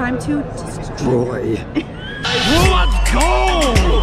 time to destroy. Let's go!